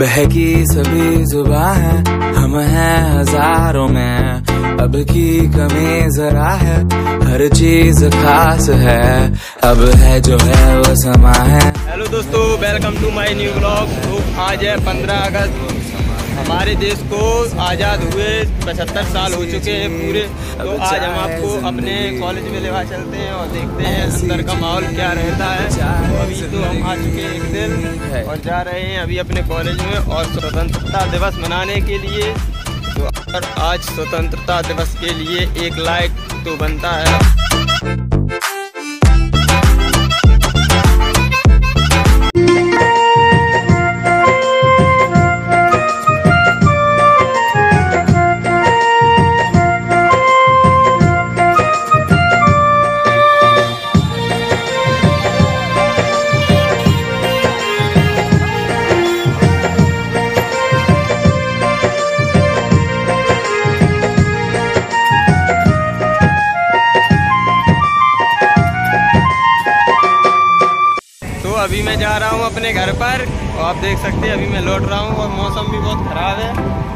बहकी सभी जुबा है, हम हैं हज़ारों में। अब की कमी जरा है, हर चीज़ खास है। अब है जो है वो समा है। हेलो दोस्तों welcome to my new blog आज है पंद्रह अगस्त। हमारे देश को आज़ाद हुए पचहत्तर साल हो चुके हैं पूरे। तो आज हम आपको अपने कॉलेज में लेवा चलते हैं और देखते हैं अंदर का माहौल क्या रहता है। तो अभी तो हम आ चुके हैं एक दिन और जा रहे हैं अभी अपने कॉलेज में और स्वतंत्रता दिवस मनाने के लिए। तो आज स्वतंत्रता दिवस के लिए एक लाइक तो बनता है। अभी मैं जा रहा हूँ अपने घर पर। और आप देख सकते हैं, अभी मैं लौट रहा हूँ और मौसम भी बहुत ख़राब है।